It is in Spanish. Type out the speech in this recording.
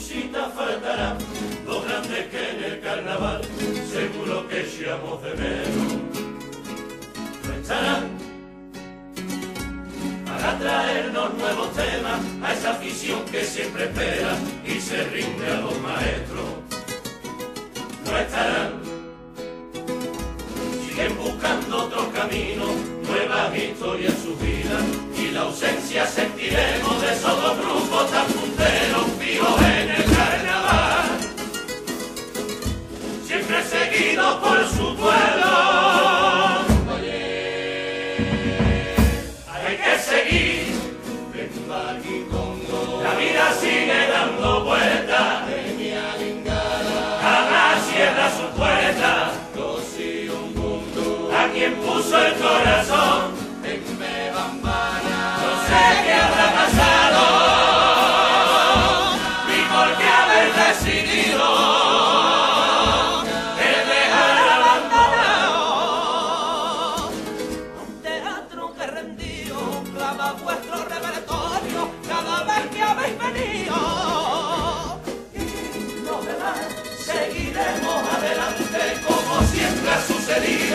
musita faltará, dos grandes que en el carnaval seguro que echamos de menos. No estarán para traernos nuevos temas a esa afición que siempre espera y se rinde a los maestros. No estarán, siguen buscando otros caminos, nuevas historias en su vida y la ausencia La vida sigue dando vueltas. Jamás cierra su puerta. A quien puso el corazón. No sé qué habrá pasado. Ni por qué haber decidido. como siempre ha sucedido.